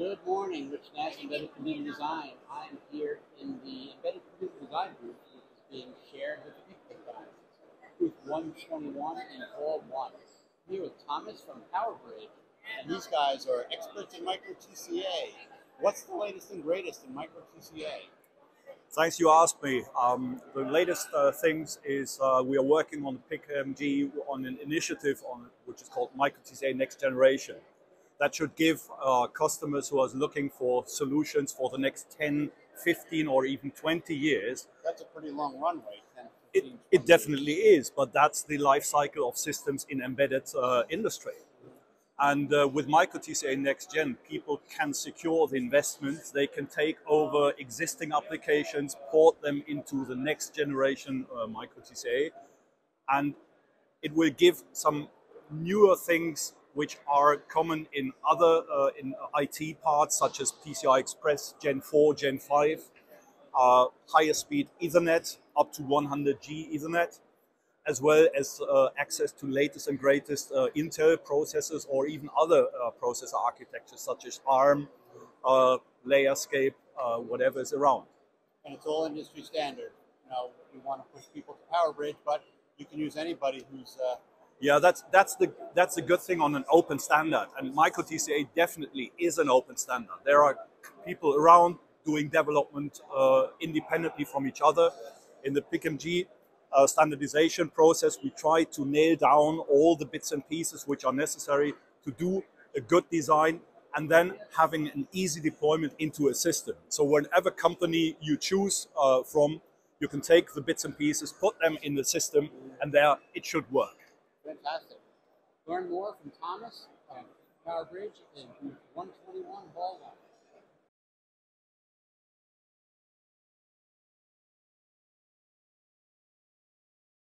Good morning, Rich Nass, Embedded Computing Design. I'm here in the Embedded Computing Design group, which is being shared with the PICMG guys. Booth 121 in Hall 1. I'm here with Thomas from PowerBridge, and these guys are experts in micro TCA. What's the latest and greatest in micro TCA? Thanks you asked me. Um, the latest uh, things is uh, we are working on the PICMG on an initiative on which is called MicroTCA Next Generation. That should give uh, customers who are looking for solutions for the next 10, 15 or even 20 years. That's a pretty long runway. 10, 15, it, it definitely is, but that's the life cycle of systems in embedded uh, industry. And uh, with MicroTCA Next Gen, people can secure the investments. They can take over existing applications, port them into the next generation uh, MicroTCA, and it will give some newer things which are common in other uh, in IT parts, such as PCI Express Gen 4, Gen 5, uh, higher speed Ethernet up to 100G Ethernet as well as uh, access to latest and greatest uh, Intel processors or even other uh, processor architectures such as ARM, uh, Layerscape, whatever is around. And it's all industry standard. You you want to push people to PowerBridge, but you can use anybody who's yeah, that's that's the that's the good thing on an open standard, and MicroTCA definitely is an open standard. There are people around doing development independently from each other. In the PICMG, uh, standardization process, we try to nail down all the bits and pieces which are necessary to do a good design and then having an easy deployment into a system. So whenever company you choose uh, from, you can take the bits and pieces, put them in the system, and there it should work. Fantastic. Learn more from Thomas, uh, Power Bridge in 121